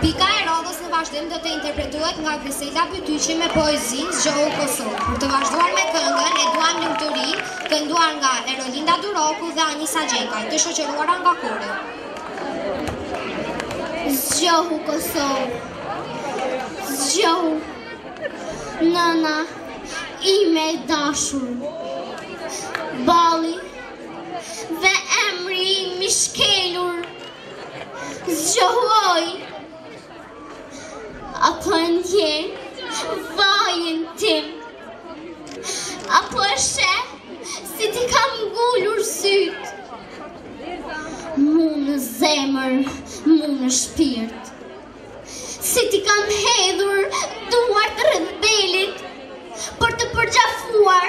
Pika e radhës në vazhdim do të interpretohet nga Grisela Bytyqi me poezinë Zgjohu Kosovë. Për të vazhduar me këngën E duam lumturi, kënduar nga Erolinda Duroku dhe Anisa Gjekaj, të shoqëruara nga kori. Zgjohu Kosovë. Zgjohu. Nëna ime e dashur. Balli Dhe emri im i shkelur zgjohu oj a po e ndjen vajin tim a po e sheh si t'i kam ngulur sytë mu në zemër mu në shpirt si t'i kam hedhur duart rreth belit për të përqafuar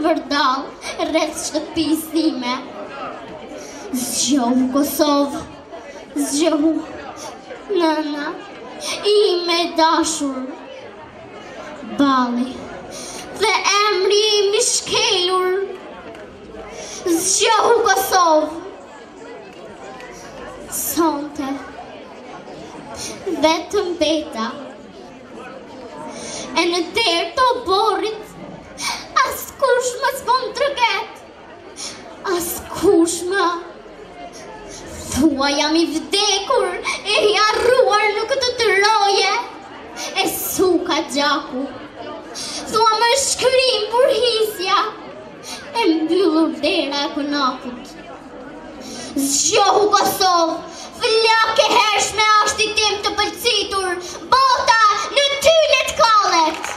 Vërdallë, rreth shtëpisë sime. Zgjohu Kosovë, zgjohu nëna ime e dashur. Balli, dhe emri im i shkelur. Zgjohu Kosovë. Sonte, vetëm mbeta. E në derë të oborrit, askush më s'po m'troket, askush më, thua jam i vdekur, e i harruar në këto troje, e suka gjaku, thua më shkrimbur hisja, E mbyllur dera e konakut. Zgjohu Kosovë, flakë e hershme e ashtit tim të pëlcitur, bota në ty le të kallet.